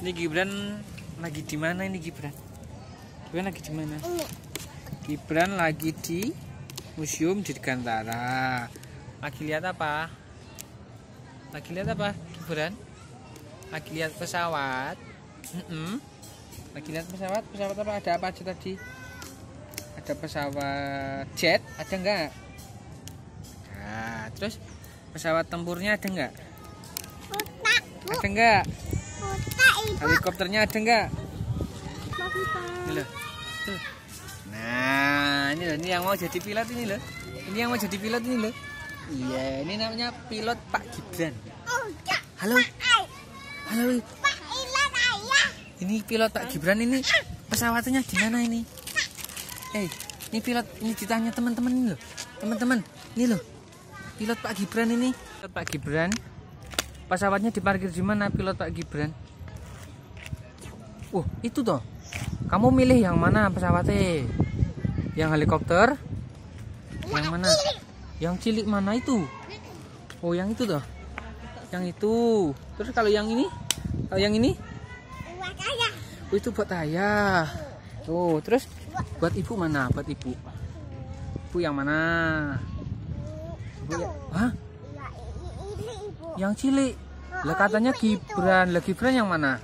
Ini Gibran lagi di mana ini Gibran? Gibran lagi di mana? Gibran lagi di museum Dirgantara. Lagi lihat apa? Lagi lihat apa, Gibran? Lagi lihat pesawat. Mm-mm. Lagi lihat pesawat. Pesawat apa? Ada apa aja tadi? Ada pesawat jet, ada enggak? Nah, terus pesawat tempurnya ada enggak? Ada enggak? Helikopternya ada enggak? Ini loh. Tuh. Nah, ini loh, ini yang mau jadi pilot ini loh. Ini yang mau jadi pilot ini loh. Iya, ini namanya pilot Pak Gibran. Oh, ya. Halo, halo. Ini pilot Pak Gibran ini pesawatnya di mana ini? Eh, ini pilot ini ditanya teman-teman ini loh. Teman-teman, ini loh. Pilot Pak Gibran ini. Pilot Pak Gibran. Pesawatnya diparkir di mana pilot Pak Gibran? Oh, itu toh. Kamu milih yang mana pesawatnya? Yang helikopter? Yang mana? Yang cilik mana itu? Oh, yang itu toh. Yang itu. Terus kalau yang ini? Kalau yang ini? Buat ayah. Oh, itu buat ayah. Tuh, terus buat ibu mana? Buat ibu. Ibu yang mana? Ibu ya. Hah? Ya, i- ini ibu. Yang cilik. Lah katanya Gibran. Lah Gibran yang mana?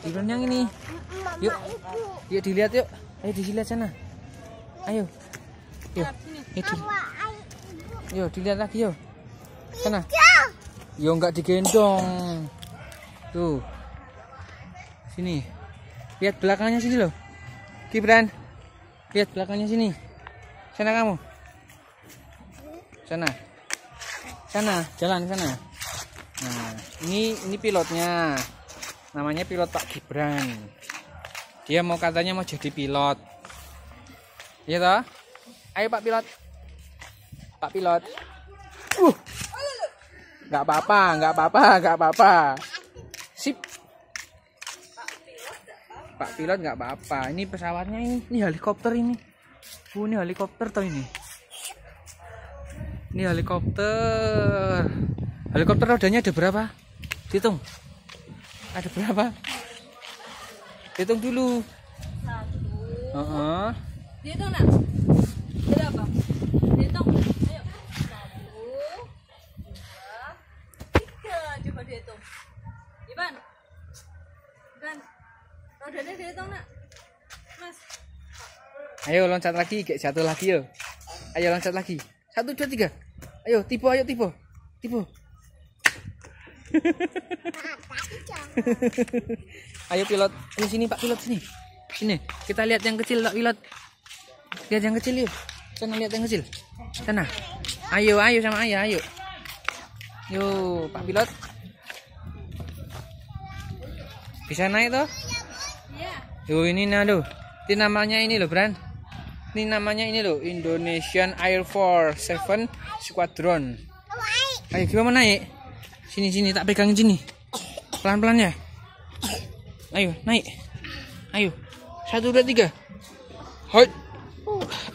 Gibran yang ini. Yuk. Yuk dilihat yuk. Ayo dilihat sana. Ayo. Yuk. Yuk, ibu. yuk dilihat lagi yuk. Sana. Yo nggak digendong. Tuh. Sini. Lihat belakangnya sini loh. Gibran. Lihat belakangnya sini. Sana kamu. Sana. Sana, jalan sana. Nah, ini ini pilotnya. Namanya pilot Pak Gibran. Dia mau katanya mau jadi pilot. Iya toh? Ayo Pak pilot. Pak pilot. Uh. Nggak apa-apa, nggak apa-apa, nggak apa-apa. Sip. Pak pilot nggak apa-apa. Ini pesawatnya ini, ini helikopter ini. Oh, ini helikopter toh ini. Ini helikopter. Helikopter rodanya ada berapa? Hitung. Ada berapa? Hitung dulu. Heeh. Dihitung nak? Berapa? Dihitung. Ayo. Satu, dua, tiga. Coba dihitung. Ivan. Ivan. Rodanya dihitung nak. Mas. Ayo loncat lagi, kayak jatuh lagi yo. Ayo loncat lagi. Satu, dua, tiga. Ayo, tipu, ayo tipu. Tipu. ayo pilot. Ayo sini Pak pilot sini. Sini, kita lihat yang kecil Pak pilot. Lihat yang kecil yuk. Sana lihat yang kecil. Sana. Ayo, ayo sama ayah, ayo. Yo, Pak pilot. Bisa naik toh? Iya. Yo ini nah lo. Ini namanya ini loh, Bran. Ini namanya ini loh, Indonesian Air Force 7 Squadron. Ayo mau naik. Sini sini tak pegangin sini. Pelan-pelan ya. Ayo, naik. Ayo. Satu, dua, tiga. Hoi.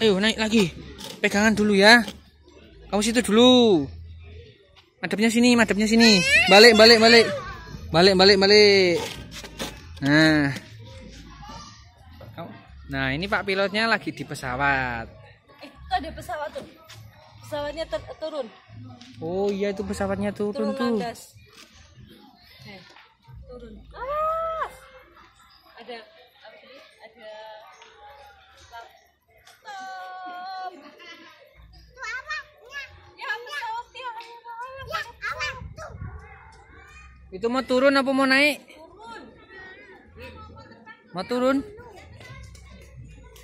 Ayo, naik lagi. Pegangan dulu ya. Kamu situ dulu. Madepnya sini, madepnya sini. Balik, balik, balik. Balik, balik, balik. Nah. Nah, ini Pak pilotnya lagi di pesawat. Eh, ada pesawat tuh. Pesawatnya ter- turun. Oh iya itu pesawatnya turun Turun tuh. landas. Eh, turun. Ah! Ada apa tadi? Ada stop. Stop. Ya, pesawatnya. Ya, awas tuh. Itu mau turun apa mau naik? Turun. Mau turun?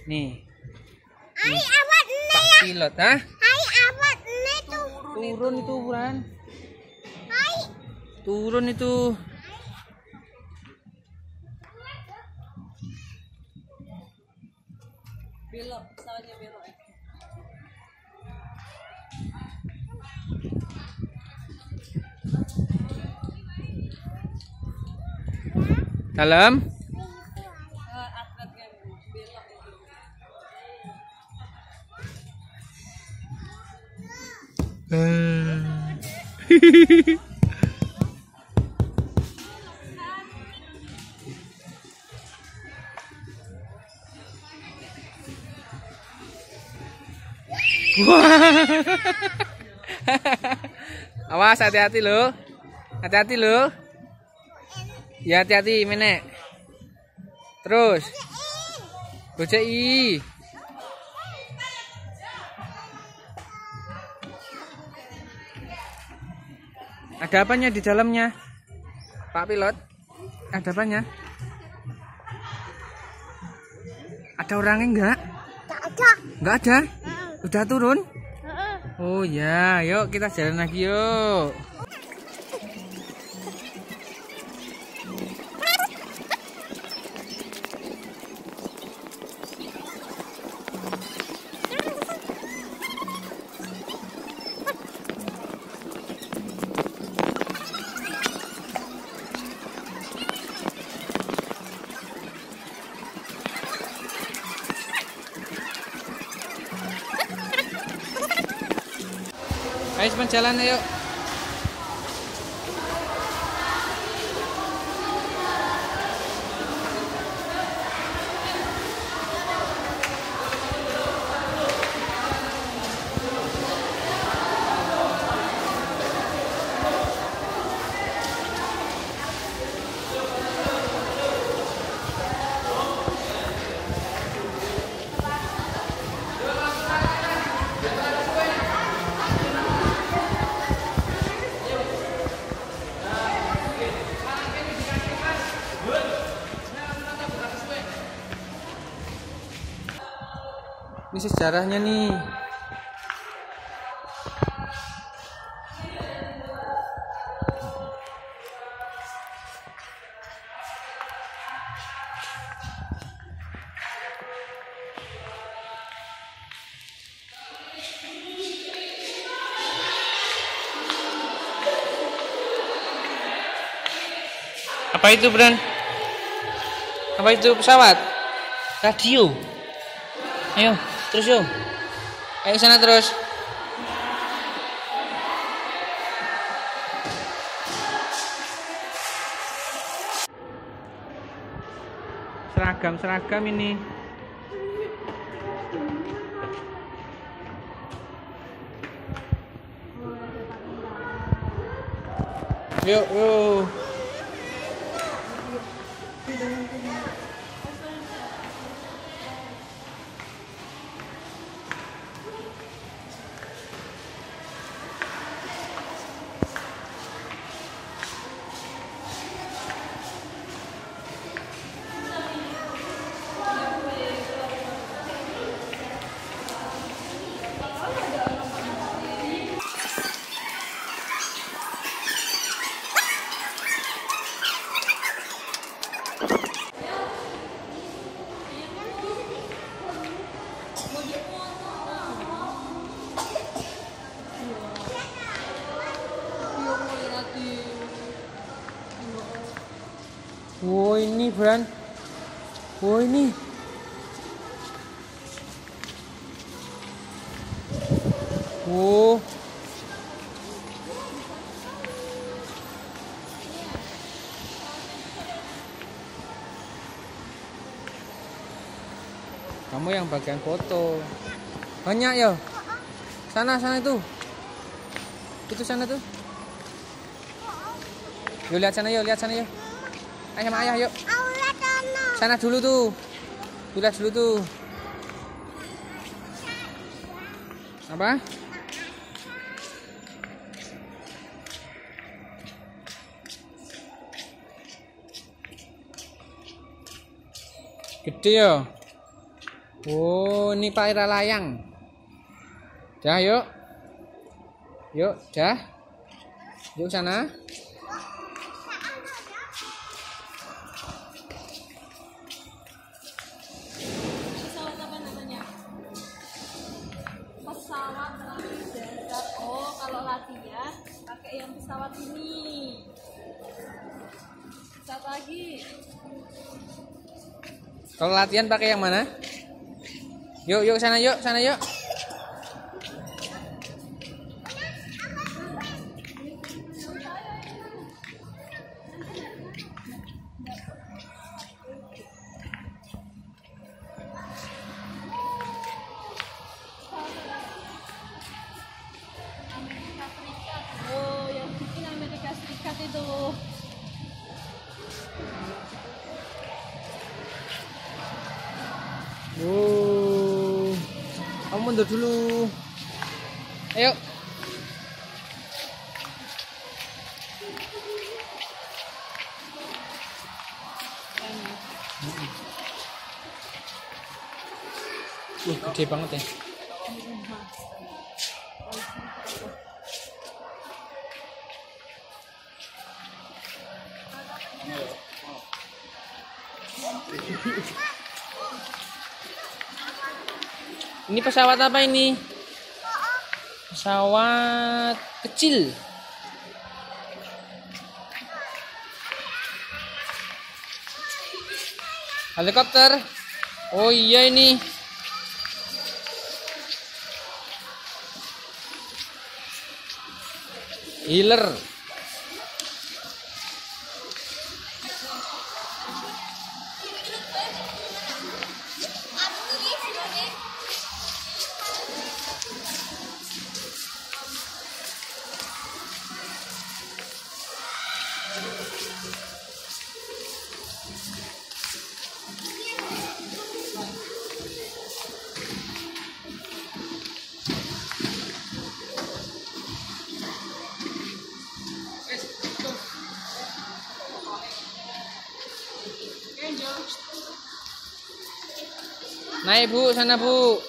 Nih, Ai, awas ini. Pak pilot, ah? Turun itu, Buran. Ai. Turun itu. Belok, pesawatnya belok. Dalam. Awas hati-hati lo. Hati-hati lo. Ya hati-hati menek. Terus. Bocah i. Ada apanya di dalamnya? Pak pilot? Ada apanya? Ada orangnya enggak? Tak ada. Enggak ada? Hmm. Udah turun? Heeh. Oh ya, yuk kita jalan lagi yuk. Ayo cepat jalan yuk. Sejarahnya nih. Apa itu, Bran? Apa itu pesawat? Radio. Ayo, terus yuk. Ayo sana terus. Seragam, seragam ini. Yuk, yuk. Wow ini Bran. Wow ini. Wow. Kamu yang bagian foto. Banyak ya. Sana sana itu. Itu sana tuh. Yuk lihat sana yuk, lihat sana yuk. Ayo sama ayah yuk. Sana. Dulu tuh. Lihat dulu tuh. Apa? Gede ya. Oh, ini Pak Ira Layang. Dah yuk. Yuk, dah. Yuk sana. Pesawat. Oh, kalau latihan pakai yang pesawat ini. Satu lagi. Kalau latihan pakai yang mana? Yuk, yuk sana yuk, sana yuk. Om mundur dulu. Ayo. Wah, gede banget ya. Ini pesawat apa ini? Pesawat kecil. Helikopter. Oh iya ini. Healer. Naik bu, sana bu.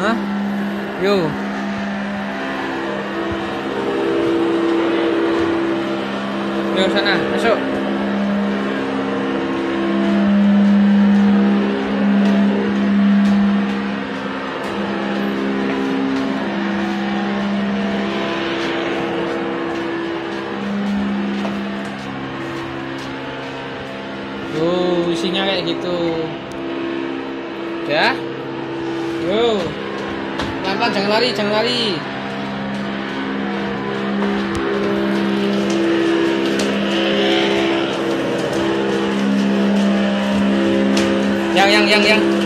Hah? Yo. Yo sana, Ya. Yo. Pelan-pelan jangan lari, jangan lari. Yang yang yang yang.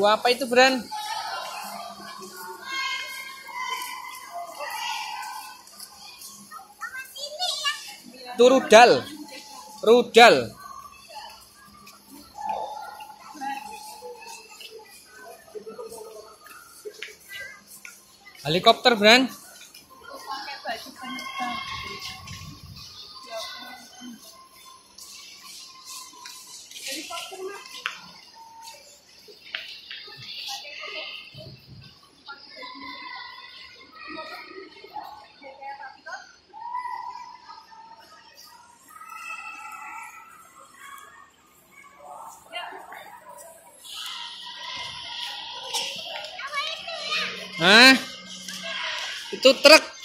Buah apa itu, Bran? Itu rudal. Rudal. Helikopter, Bran. Hah? Itu truk.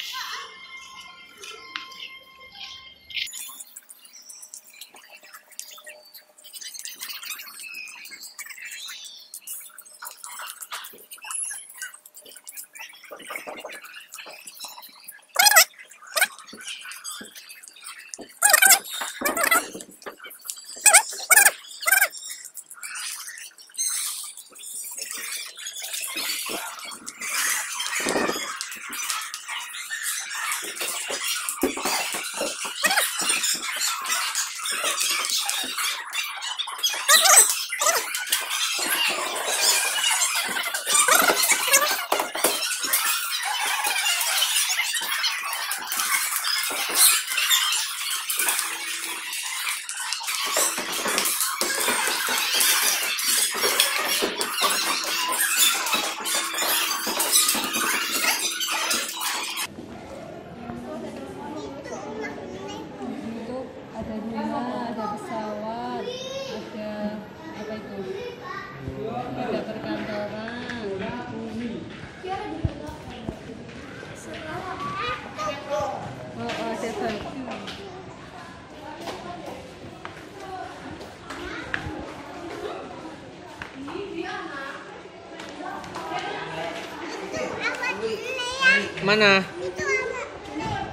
Mana?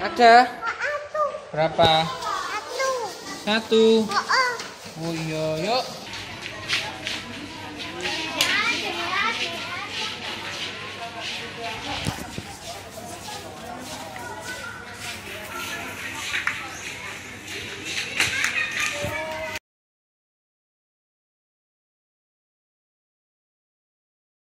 Ada. Berapa? Satu. Oh, oh. oh iya, yuk.